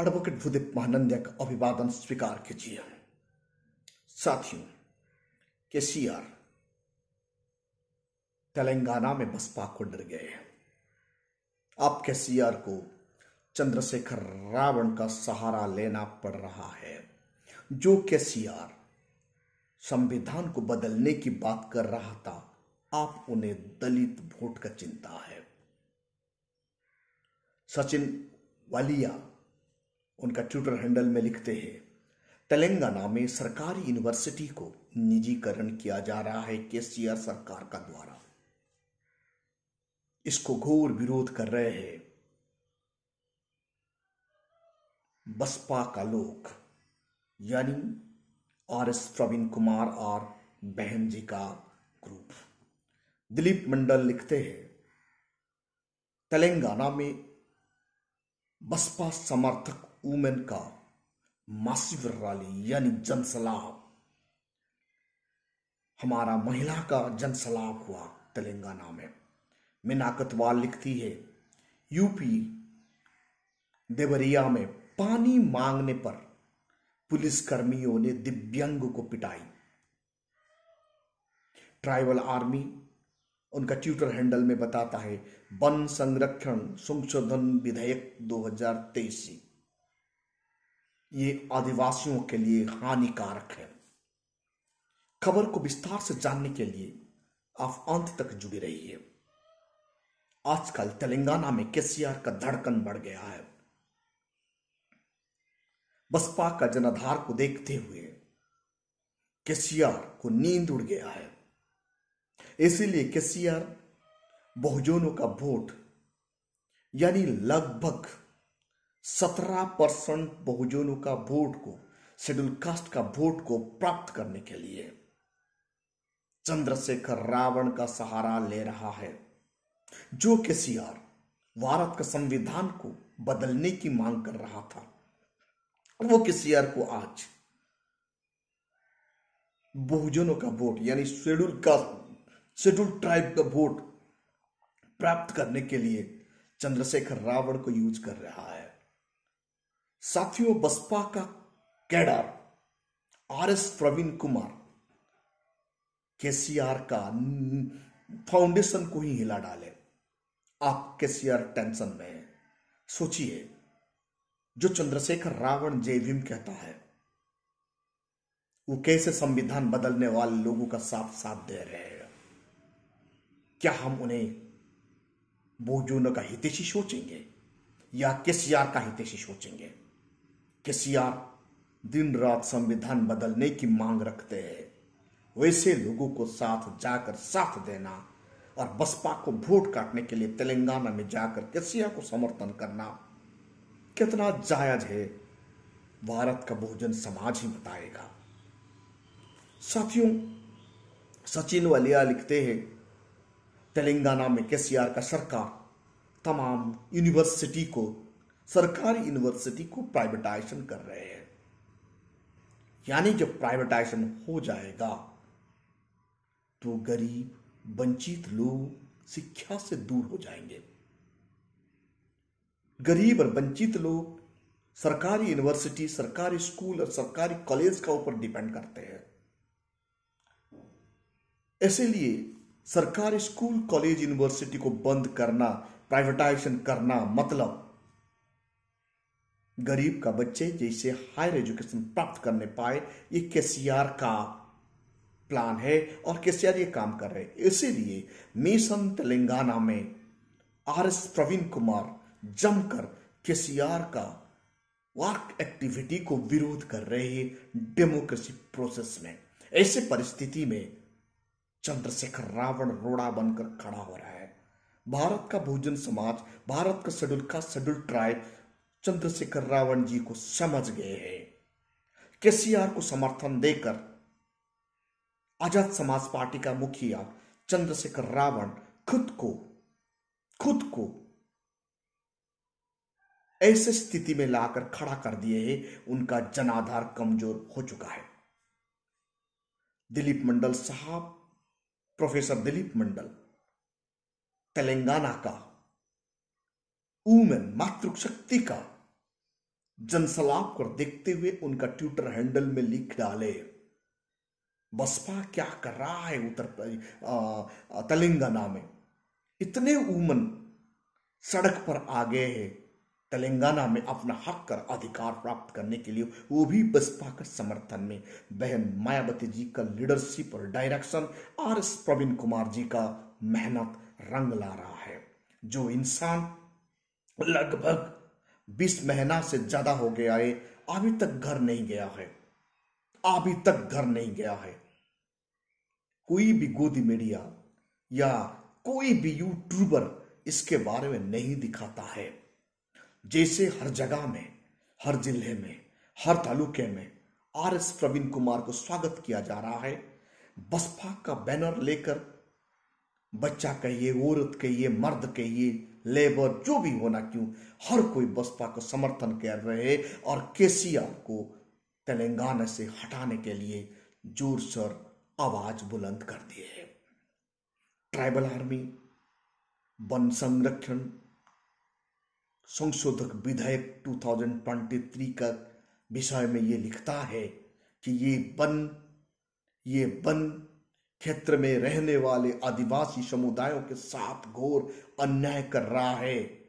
Advocate Bhudev महानंद्या का अभिवादन स्वीकार कीजिए। साथियों के केसीआर तेलंगाना में बसपा को डर गए अब केसीआर को चंद्रशेखर रावण का सहारा लेना पड़ रहा है। जो के केसीआर संविधान को बदलने की बात कर रहा था, आप उन्हें दलित वोट का चिंता है। सचिन वालिया उनका ट्विटर हैंडल में लिखते हैं, तेलंगाना में सरकारी यूनिवर्सिटी को निजीकरण किया जा रहा है केसीआर सरकार का द्वारा। इसको घोर विरोध कर रहे हैं। बसपा का लोग यानी आर एस प्रवीण कुमार और बहन जी का ग्रुप। दिलीप मंडल लिखते हैं, तेलंगाना में बसपा समर्थक वुमेन का मासिव रैली यानी जनसलाब हमारा महिला का जनसलाब हुआ तेलंगाना में मीना कतवाल लिखती है यूपी देवरिया में पानी मांगने पर पुलिस कर्मियों ने दिव्यांग को पिटाई ट्राइबल आर्मी उनका ट्विटर हैंडल में बताता है वन संरक्षण संशोधन विधेयक 2023 ये आदिवासियों के लिए हानिकारक है। खबर को विस्तार से जानने के लिए आप अंत तक जुड़े रहिए। आजकल तेलंगाना में केसीआर का धड़कन बढ़ गया है। बसपा का जनाधार को देखते हुए केसीआर को नींद उड़ गया है। इसीलिए केसीआर बहुजनों का वोट, यानी लगभग सत्रह परसेंट बहुजनों का वोट को, शेड्यूल कास्ट का वोट को प्राप्त करने के लिए चंद्रशेखर रावण का सहारा ले रहा है, जो केसीआर, भारत का संविधान को बदलने की मांग कर रहा था। वो केसीआर को आज बहुजनों का वोट, यानी शेड्यूल कास्ट, शेड्यूल ट्राइब का वोट प्राप्त करने के लिए चंद्रशेखर रावण को यूज़ कर रहा है। साथियों बसपा का cadre R S Praveen Kumar KCR का फाउंडेशन को ही हिला डाले आप केसीआर टेंशन में सोचिए जो चंद्रशेखर रावण जय भीम कहता है वो कैसे संविधान बदलने वाले लोगों का साथ साथ दे रहे हैं क्या हम उन्हें बोजोनों का हितेशी सोचेंगे या केसीआर का हितेशी सोचेंगे केसीआर दिन रात संविधान बदलने की मांग रखते हैं। वैसे लोगों को साथ जाकर साथ देना और बसपा को वोट काटने के लिए तेलंगाना में जाकर केसीआर को समर्थन करना कितना जायज़ है, भारत का बहुजन समाज ही बताएगा। साथियों, सचिन वालिया लिखते हैं, तेलंगाना में केसीआर का सरकार तमाम यूनिवर्सिटी को सरकारी यूनिवर्सिटी को प्राइवेटाइजेशन कर रहे हैं। यानी जब प्राइवेटाइजेशन हो जाएगा तो गरीब, वंचित लोग शिक्षा से दूर हो जाएँगे। गरीब और वंचित लोग सरकारी यूनिवर्सिटी सरकारी स्कूल और सरकारी कॉलेज का ऊपर डिपेंड करते हैं। इसीलिए सरकारी स्कूल कॉलेज यूनिवर्सिटी को बंद करना प्राइवेटाइजेशन करना मतलब गरीब का बच्चे जैसे हायर एजुकेशन प्राप्त करने पाए, ये केसीआर का प्लान है और केसीआर ये काम कर रहे हैं। इसीलिए मिशन तेलंगाना में आर एस प्रवीण कुमार जमकर केसीआर का वर्क एक्टिविटी को विरोध कर रहे हैं डेमोक्रेसी प्रोसेस में। ऐसे परिस्थिति में चंद्रशेखर रावण रोड़ा बनकर खड़ा हो रहा है। भारत का बहुजन समाज, भारत का शेड्यूल का शेड्यूल ट्राइब चंद्रशेखर रावण जी को समझ गए हैं। केसीआर को समर्थन देकर आज़ाद समाज पार्टी का मुखिया चंद्रशेखर रावण खुद को खुद को ऐसे स्थिति में लाकर खड़ा कर दिए हैं। उनका जनाधार कमज़ोर हो चुका है। दिलीप मंडल साहब, प्रोफेसर दिलीप मंडल, तेलंगाना का वूमेन मातृशक्ति का जनसलाप को देखते हुए उनका ट्विटर हैंडल में लिख डाले, बसपा क्या कर रहा है उत्तर तेलंगाना में? इतने उमन सड़क पर आ गए हैं। तेलंगाना में अपना हक कर अधिकार प्राप्त करने के लिए वो भी बसपा के समर्थन में। बहन मायावती जी का लीडरशिप और direction R S Praveen Kumar ji का मेहनत रंग ला रहा है। जो इंसान लगभग बीस महीना से ज़्यादा हो गया है, अभी तक घर नहीं गया है। अभी तक घर नहीं गया है। कोई भी गोदी मीडिया या कोई भी यूट्यूबर इसके बारे में नहीं दिखाता है। जैसे हर जगह में, हर ज़िले में, हर तालुके में आर एस प्रवीण कुमार को स्वागत किया जा रहा है। बसपा का बैनर लेकर बच्चा कहिए, औरत कहिए, मर्द कहिए, लेबर, जो भी होना क्यों, हर कोई बसपा को समर्थन कर रहे और केसीआर को तेलंगाना से हटाने के लिए ज़ोर शोर आवाज़ बुलंद कर दिए है। ट्राइबल आर्मी, वन संरक्षण, संशोधक विधेयक 2023 का विषय में ये लिखता है कि ये वन ये वन क्षेत्र में रहने वाले आदिवासी समुदायों के साथ घोर अन्याय कर रहा है।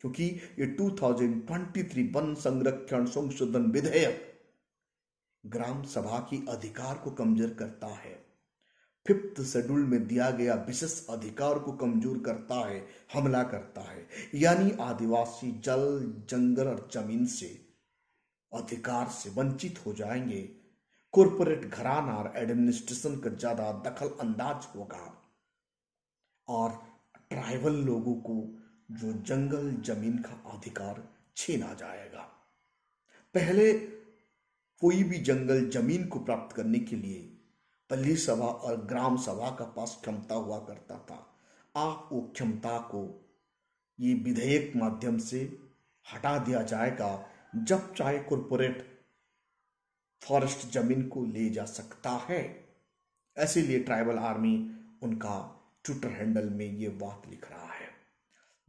क्योंकि ये 2023 वन संरक्षण संशोधन विधेयक ग्राम सभा की अधिकार को कमज़ोर करता है। फिफ्थ शेड्यूल में दिया गया विशेष अधिकार को कमज़ोर करता है, हमला करता है। यानी आदिवासी जल, जंगल और ज़मीन से अधिकार से वंचित हो जाएँगे। कॉरपोरेट घराना और एडमिनिस्ट्रेशन का ज़्यादा दखल अंदाज होगा। और ट्राइबल लोगों को जो जंगल ज़मीन का अधिकार छीना जाएगा। पहले कोई भी जंगल ज़मीन को प्राप्त करने के लिए पल्ली सभा और ग्राम सभा का पास क्षमता हुआ करता था। आप वो क्षमता को ये विधेयक माध्यम से हटा दिया जाएगा, जब चाहे कॉरपोरेट फॉरेस्ट ज़मीन को ले जा सकता है। इसीलिए ट्राइबल आर्मी उनका ट्विटर हैंडल में ये बात लिख रहा है।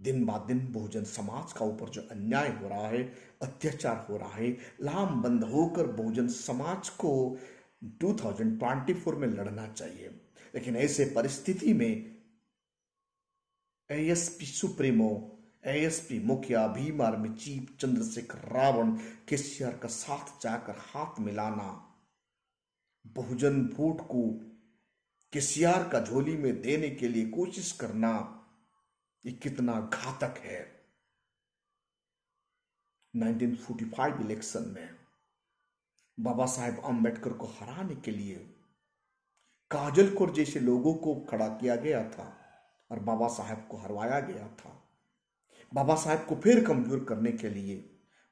दिन बाद दिन बहुजन समाज का ऊपर जो अन्याय हो रहा है, अत्याचार हो रहा है, लाम बंद होकर बहुजन समाज को 2024 में लड़ना चाहिए। लेकिन ऐसे परिस्थिति में एएसपी सुप्रीमो एएसपी मुखिया भीम आर्मी चीफ चंद्रशेखर रावण केसीआर का साथ जाकर हाथ मिलाना। बहुजन वोट को केसीआर का झोली में देने के लिए कोशिश करना, ये कितना घातक है। 1945 इलेक्शन में बाबा साहेब अंबेडकर को हराने के लिए काजल जैसे लोगों को खड़ा किया गया था और बाबा साहेब को हरवाया गया था। बाबा साहेब को फिर कमज़ोर करने के लिए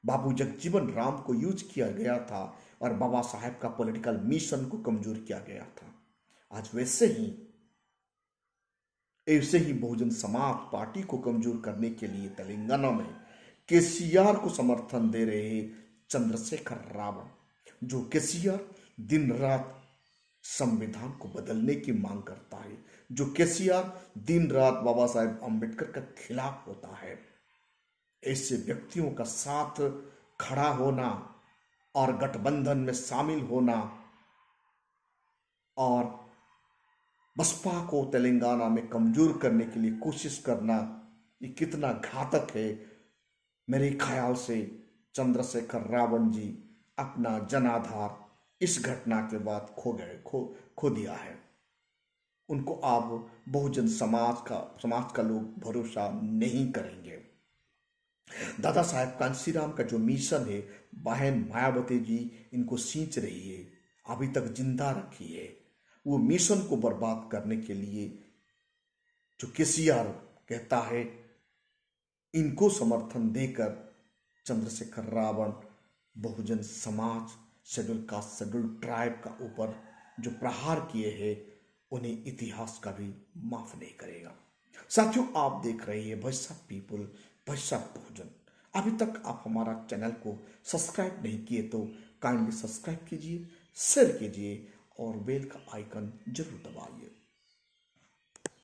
बाबू जगजीवन राम को यूज़ किया गया था और बाबा साहेब का पॉलिटिकल मिशन को कमज़ोर किया गया था। आज वैसे ही, ऐसे ही बहुजन समाज पार्टी को कमज़ोर करने के लिए तेलंगाना में केसीआर को समर्थन दे रहे चंद्रशेखर रावण जो केसीआर दिन रात संविधान को बदलने की मांग करता है, जो केसीआर दिन रात बाबा साहेब अंबेडकर के खिलाफ होता है। ऐसे व्यक्तियों का साथ खड़ा होना और गठबंधन में शामिल होना और बसपा को तेलंगाना में कमज़ोर करने के लिए कोशिश करना, ये कितना घातक है। मेरे ख्याल से चंद्रशेखर रावण जी अपना जनाधार इस घटना के बाद खो गए, खो खो दिया है। उनको आप बहुजन समाज का समाज का लोग भरोसा नहीं करेंगे। दादा साहेब कांसीराम का जो मिशन है, बहन मायावती जी इनको सींच रही है, अभी तक ज़िंदा रखी है। वो मिशन को बर्बाद करने के लिए जो केसीआर कहता है, इनको समर्थन देकर Chandrashekhar Ravan, Bahujan Samaj, schedule caste, schedule tribe का ऊपर जो प्रहार किए हैं, उन्हें इतिहास का भी माफ़ नहीं करेगा। साथियों, आप देख रहे हैं भैसा पीपुल भैसा भोजन। अभी तक आप हमारा चैनल को सब्सक्राइब नहीं किए तो काइंडली सब्सक्राइब कीजिए, शेयर कीजिए और बेल का आइकन ज़रूर दबाइए।